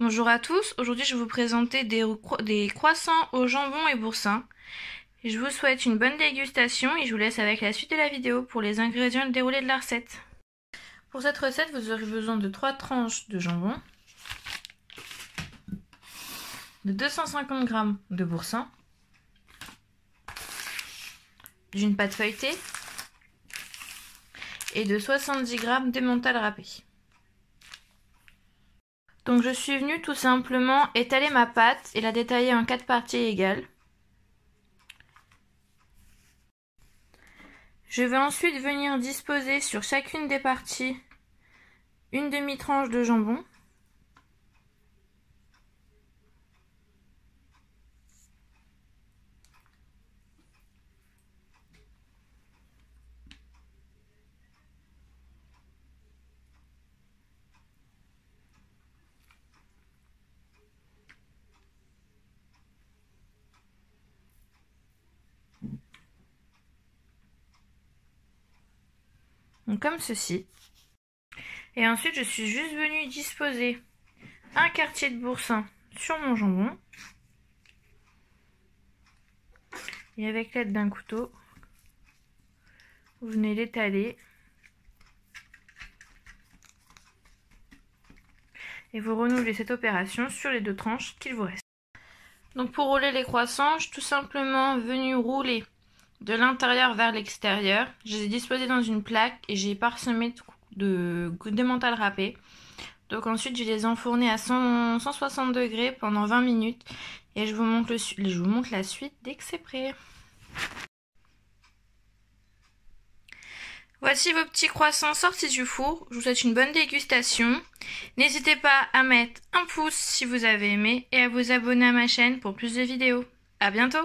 Bonjour à tous, aujourd'hui je vais vous présenter des, croissants au jambon et boursin. Je vous souhaite une bonne dégustation et je vous laisse avec la suite de la vidéo pour les ingrédients déroulés de la recette. Pour cette recette, vous aurez besoin de 3 tranches de jambon, de 250 g de boursin, d'une pâte feuilletée et de 70 g d'émental râpé. Donc je suis venue tout simplement étaler ma pâte et la détailler en quatre parties égales. Je vais ensuite venir disposer sur chacune des parties une demi-tranche de jambon. Comme ceci. Et ensuite, je suis juste venue disposer un quartier de boursin sur mon jambon. Et avec l'aide d'un couteau, vous venez l'étaler. Et vous renouvelez cette opération sur les deux tranches qu'il vous reste. Donc pour rouler les croissants, je suis tout simplement venu rouler de l'intérieur vers l'extérieur. Je les ai disposés dans une plaque et j'ai parsemé de, de mental râpé. Donc ensuite je les ai enfournés à 160 degrés pendant 20 minutes et je vous montre, je vous montre la suite dès que c'est prêt. Voici vos petits croissants sortis du four. Je vous souhaite une bonne dégustation. N'hésitez pas à mettre un pouce si vous avez aimé et à vous abonner à ma chaîne pour plus de vidéos. A bientôt